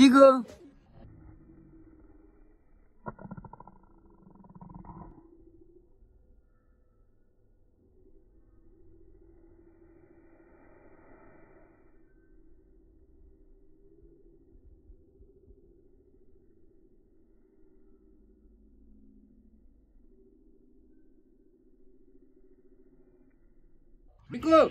鸡哥。李哥。